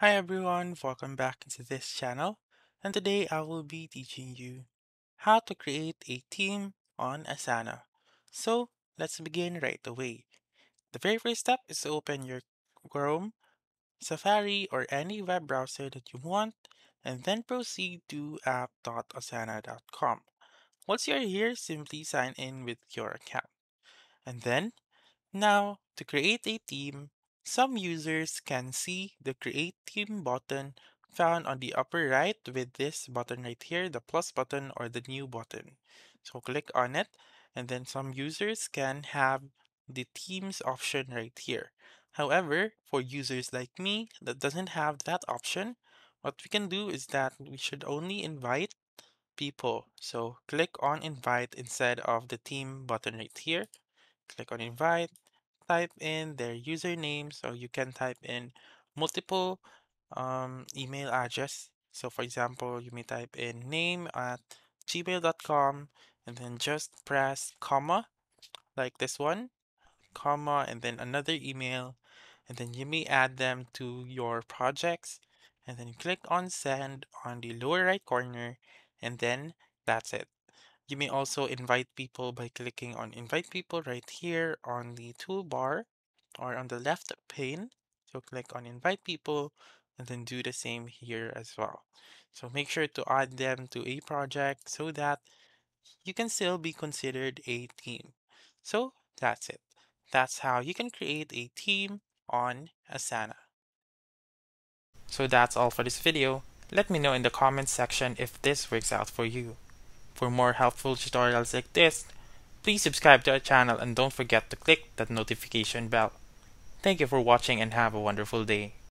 Hi everyone, welcome back to this channel and today I will be teaching you how to create a team on Asana. So let's begin right away. The very first step is to open your Chrome, Safari or any web browser that you want and then proceed to app.asana.com. Once you're here, simply sign in with your account. And then now, to create a team, some users can see the Create Team button found on the upper right with this button right here, the plus button or the new button. So click on it, and then some users can have the Teams option right here. However, for users like me that doesn't have that option, what we can do is that we should only invite people. So click on invite instead of the team button right here. Click on invite type in their username. So you can type in multiple um, email address. So for example, you may type in name at gmail.com and then just press comma like this one, comma, and then another email. And then you may add them to your projects and then click on send on the lower right corner and then that's it. You may also invite people by clicking on invite people right here on the toolbar or on the left pane. So click on invite people and then do the same here as well. So make sure to add them to a project so that you can still be considered a team. So that's it. That's how you can create a team on Asana. So that's all for this video. Let me know in the comments section if this works out for you. For more helpful tutorials like this, please subscribe to our channel and don't forget to click that notification bell. Thank you for watching and have a wonderful day.